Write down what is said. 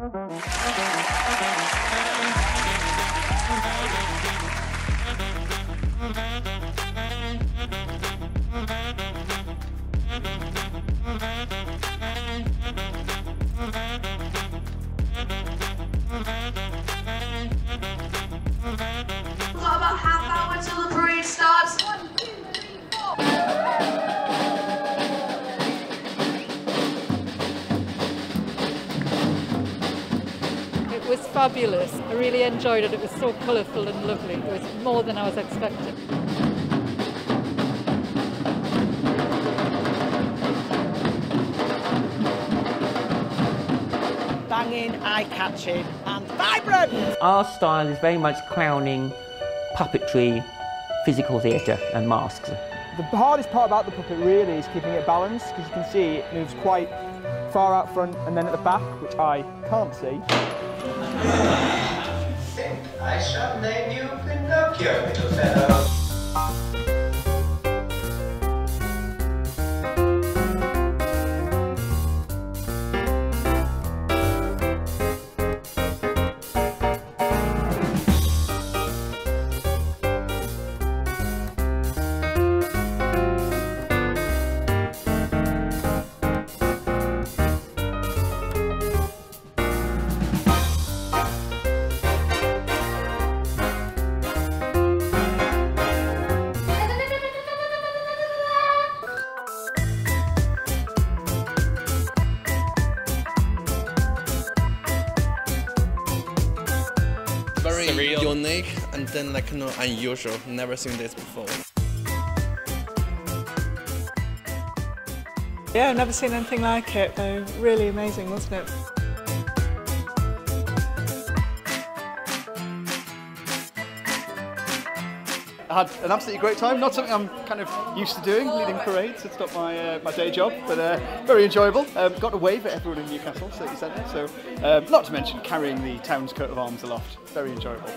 Got was fabulous. I really enjoyed it. It was so colourful and lovely. It was more than I was expecting. banging, eye-catching and vibrant. Our style is very much clowning, puppetry, physical theatre and masks. The hardest part about the puppet really is keeping it balanced because you can see it moves quite far out front and then at the back, which I can't see. I shall name you Pinocchio, very unique and then like you know unusual. Never seen this before. Yeah, I've never seen anything like it. Though. Really amazing, wasn't it? I had an absolutely great time. Not something I'm kind of used to doing, leading parades. It's not my uh, my day job, but uh, very enjoyable. Um, got to wave at everyone in Newcastle City Centre. So, um, not to mention carrying the town's coat of arms aloft. Very enjoyable.